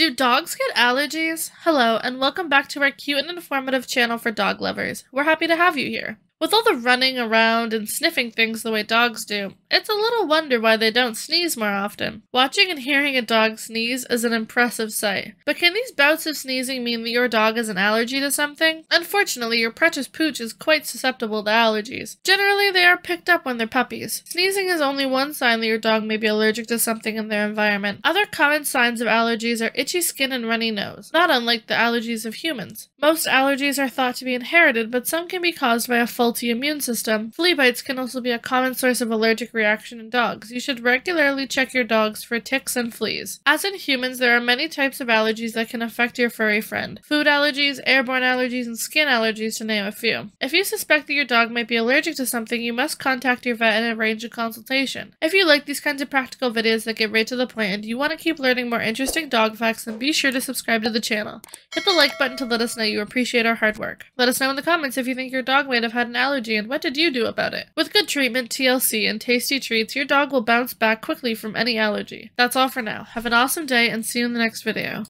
Do dogs get allergies? Hello, and welcome back to our cute and informative channel for dog lovers. We're happy to have you here. With all the running around and sniffing things the way dogs do, it's a little wonder why they don't sneeze more often. Watching and hearing a dog sneeze is an impressive sight. But can these bouts of sneezing mean that your dog has an allergy to something? Unfortunately, your precious pooch is quite susceptible to allergies. Generally, they are picked up when they're puppies. Sneezing is only one sign that your dog may be allergic to something in their environment. Other common signs of allergies are itchy skin and runny nose, not unlike the allergies of humans. Most allergies are thought to be inherited, but some can be caused by a full faulty immune system. Flea bites can also be a common source of allergic reaction in dogs. You should regularly check your dogs for ticks and fleas. As in humans, there are many types of allergies that can affect your furry friend. Food allergies, airborne allergies, and skin allergies to name a few. If you suspect that your dog might be allergic to something, you must contact your vet and arrange a consultation. If you like these kinds of practical videos that get right to the point and you want to keep learning more interesting dog facts, then be sure to subscribe to the channel. Hit the like button to let us know you appreciate our hard work. Let us know in the comments if you think your dog might have had an allergy and what did you do about it? With good treatment, TLC, and tasty treats, your dog will bounce back quickly from any allergy. That's all for now. Have an awesome day and see you in the next video.